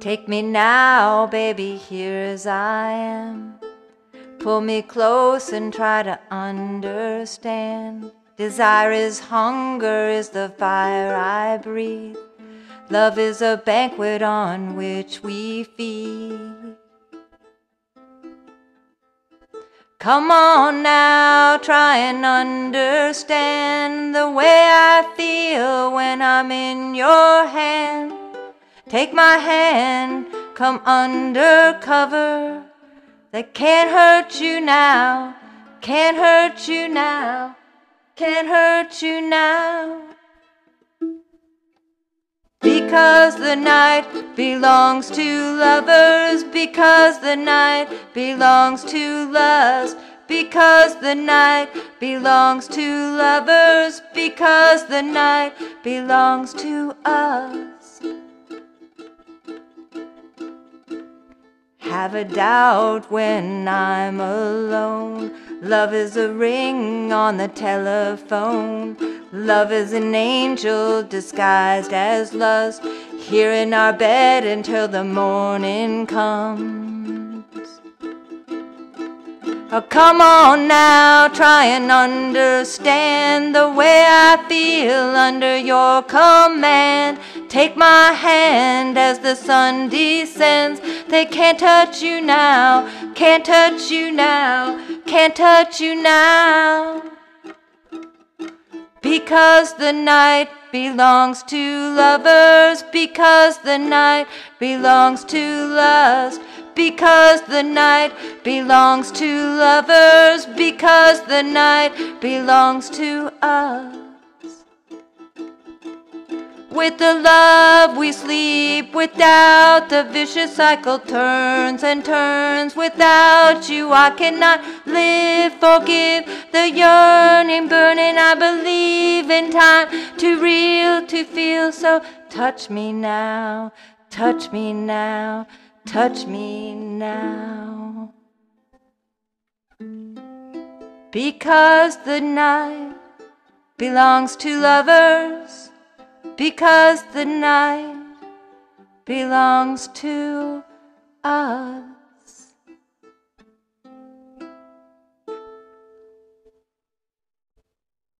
Take me now, baby, here as I am. Pull me close and try to understand. Desire is hunger, is the fire I breathe. Love is a banquet on which we feed. Come on now, try and understand the way I feel when I'm in your hand. Take my hand, come under cover. They can't hurt you now, can't hurt you now, can't hurt you now. Because the night belongs to lovers, because the night belongs to lust, because the night belongs to lovers, because the night belongs to us. Have a doubt when I'm alone. Love is a ring on the telephone. Love is an angel disguised as lust, here in our bed until the morning comes. Oh, come on now, try and understand the way I feel under your command. Take my hand as the sun descends. They can't touch you now, can't touch you now, can't touch you now. Because the night belongs to lovers, because the night belongs to lust. Because the night belongs to lovers, because the night belongs to us. With the love we sleep, without the vicious cycle turns and turns. Without you, I cannot live. Forgive the yearning, burning. I believe in time to real, to feel. So touch me now, touch me now, touch me now. Because the night belongs to lovers because the night belongs to us.